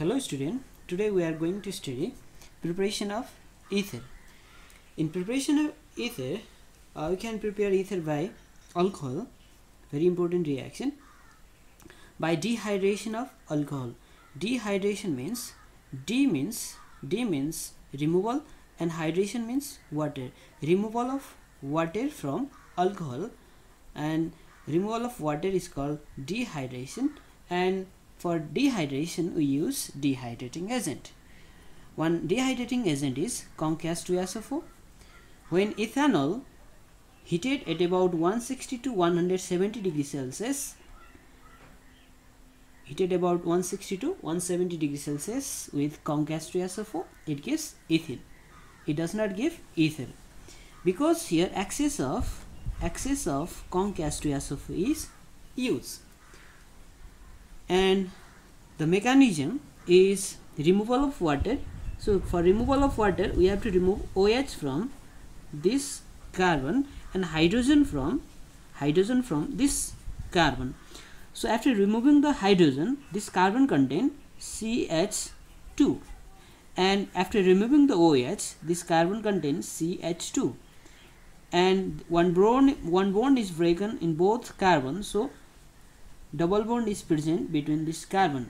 Hello student, today we are going to study preparation of ether. In preparation of ether, uh, we can prepare ether by alcohol, very important reaction, by dehydration of alcohol. Dehydration means D means D means removal and hydration means water. Removal of water from alcohol and removal of water is called dehydration and for dehydration we use dehydrating agent. One dehydrating agent is Conc H2SO4. When ethanol heated at about 160 to 170 degrees Celsius heated about 160 to 170 degrees Celsius with Conc H2SO4 it gives ethyl. It does not give ether because here excess of excess of Conc H2SO4 is used and the mechanism is removal of water. So for removal of water we have to remove OH from this carbon and hydrogen from hydrogen from this carbon. So after removing the hydrogen this carbon contain CH2 and after removing the OH this carbon contains CH2 and one bond one bond is broken in both carbon. So double bond is present between this carbon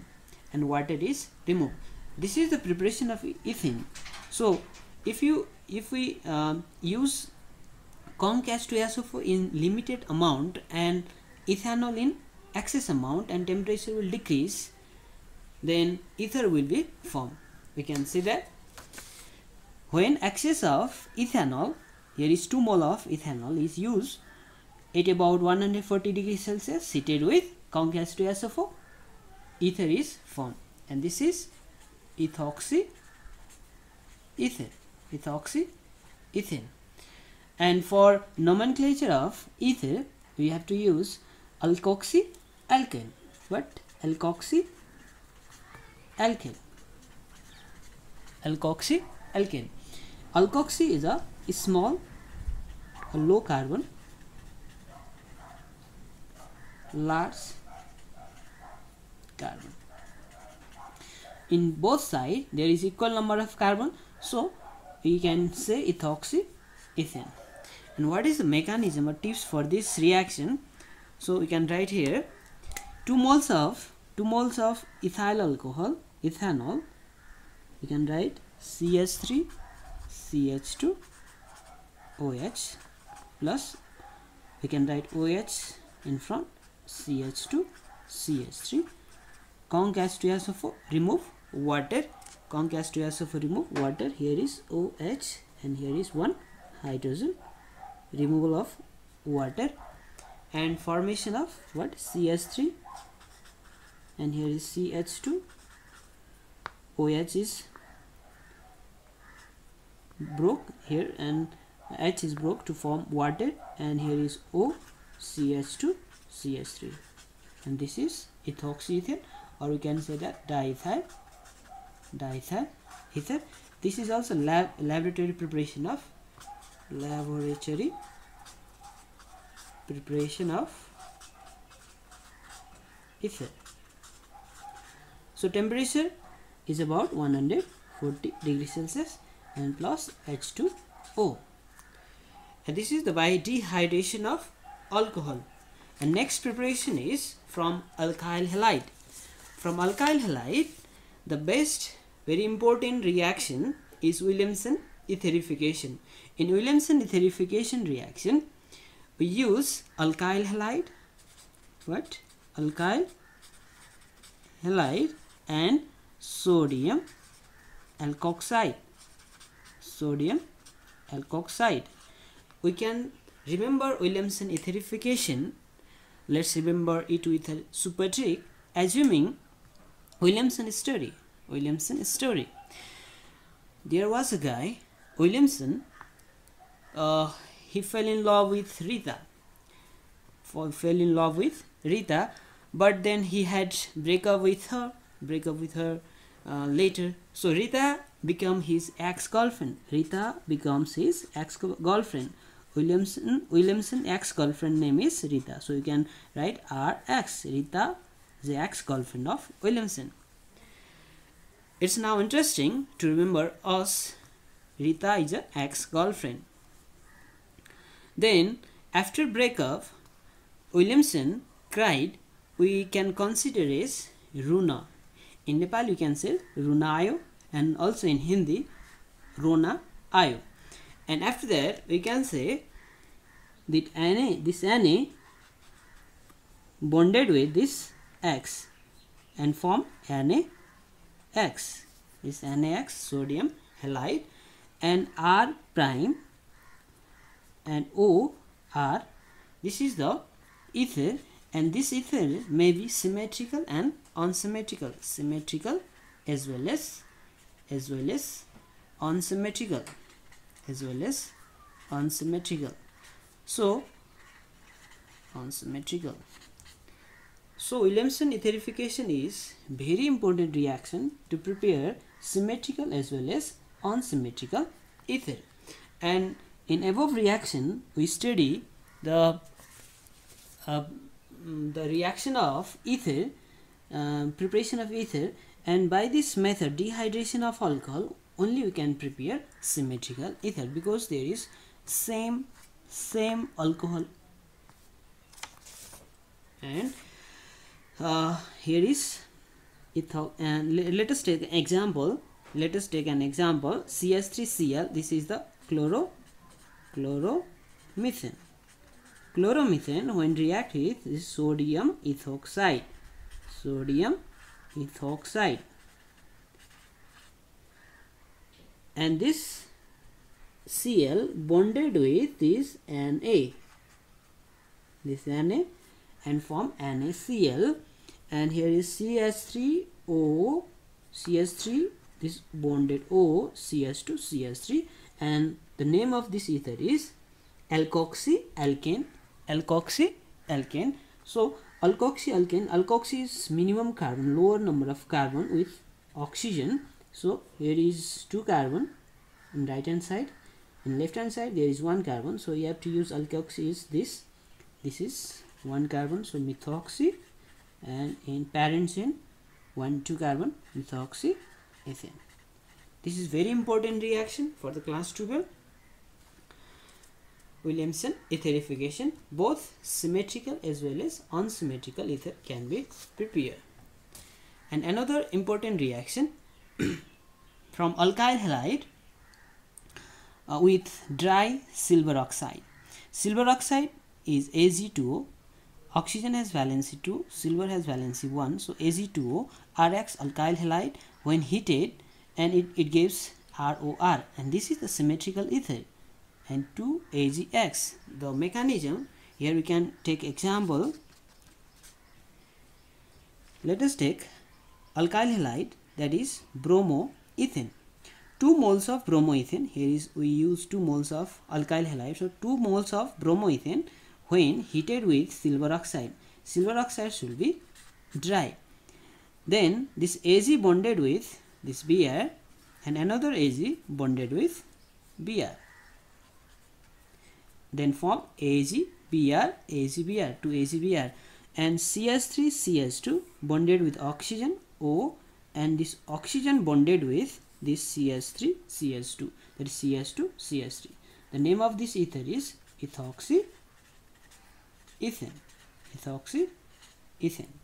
and water is removed this is the preparation of ethene. So if you if we um, use Conc H2SO4 in limited amount and ethanol in excess amount and temperature will decrease then ether will be formed. We can see that when excess of ethanol here is 2 mole of ethanol is used at about 140 degrees celsius heated with Conc H2SO4 ether is formed and this is ethoxy ether ethoxy ethane. And for nomenclature of ether we have to use alkoxy alkane. What? Alkoxy alkane. Alkoxy alkane. Alkoxy is a small low carbon large carbon. In both sides there is equal number of carbon so we can say ethoxy ethane and what is the mechanism or tips for this reaction? So we can write here 2 moles of 2 moles of ethyl alcohol ethanol we can write CH3 CH2 OH plus we can write OH in front CH2 CH3 Conc H2SO4 remove water. Conc H2SO4 remove water. Here is OH and here is one hydrogen. Removal of water. And formation of what? CH3 and here is CH2 OH is broke here and H is broke to form water. And here is O CH2 CH3 and this is ethoxyether or we can say that diethyl diethyl ether this is also lab laboratory preparation of laboratory preparation of ether so temperature is about 140 degrees celsius and plus h2o and this is the by dehydration of alcohol. And next preparation is from alkyl halide from alkyl halide the best very important reaction is Williamson etherification in Williamson etherification reaction we use alkyl halide what? Alkyl halide and sodium alkoxide. Sodium alkoxide. We can remember Williamson etherification let's remember it with a super trick assuming Williamson story. Williamson story. There was a guy Williamson uh, he fell in love with Rita. For, fell in love with Rita but then he had break up with her break up with her uh, later. So Rita become his ex-girlfriend. Rita becomes his ex-girlfriend. Williamson Williamson ex-girlfriend name is Rita. So you can write RX Rita the ex-girlfriend of Williamson it's now interesting to remember us Rita is a ex-girlfriend. Then after breakup Williamson cried we can consider as Runa. In Nepal you can say Runa Ayo and also in Hindi Rona Ayo. And after that we can say that Na, this Na bonded with this X and form NaX. This NaX sodium halide and R prime and O R. This is the ether and this ether may be symmetrical and unsymmetrical. Symmetrical as well as as well as unsymmetrical as well as unsymmetrical. So unsymmetrical. So Williamson etherification is very important reaction to prepare symmetrical as well as unsymmetrical ether. And in above reaction we study the uh, the reaction of ether uh, preparation of ether and by this method dehydration of alcohol only we can prepare symmetrical ether because there is same same alcohol and uh, here is ethyl and let us take an example let us take an example CH3Cl this is the chloro chloromethane. Chloromethane when react with this sodium ethoxide. Sodium ethoxide. And this Cl bonded with this Na this Na and form NaCl and here is CH3O CH3 this bonded O CH2 CH3 and the name of this ether is alkoxy alkane alkoxy alkane. So alkoxy alkane alkoxy is minimum carbon lower number of carbon with oxygen. So here is two carbon in right hand side. In left hand side there is one carbon. So you have to use alkoxy is this. This is one carbon. So methoxy and in parent chain one two carbon methoxy ethane this is very important reaction for the class 12 Williamson etherification both symmetrical as well as unsymmetrical ether can be prepared. And another important reaction from alkyl halide uh, with dry silver oxide. Silver oxide is Ag2O Oxygen has valency 2, silver has valency 1. So Ag2O, Rx alkyl halide when heated and it, it gives ROR and this is the symmetrical ether and 2 AgX. The mechanism here we can take example. Let us take alkyl halide that is bromoethane. 2 moles of bromoethane here is we use 2 moles of alkyl halide so 2 moles of bromoethane when heated with silver oxide. Silver oxide should be dry. Then this Ag bonded with this Br and another Ag bonded with Br. Then form Ag Br Ag Br to Ag Br and CH3 CH2 bonded with oxygen O and this oxygen bonded with this CH3 CH2 that is CH2 CH3. The name of this ether is ethoxy ethane ethoxy ethane